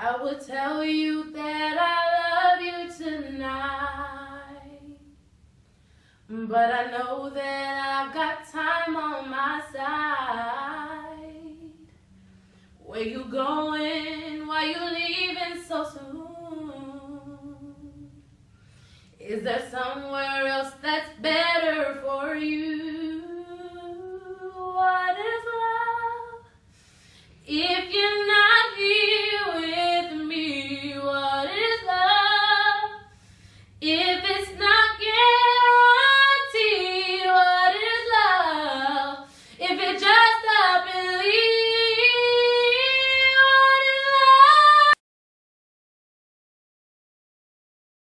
I will tell you that I love you tonight. But I know that I've got time on my side. Where you going? Why you leaving so soon? Is there somewhere else that's better for you? What is love? If you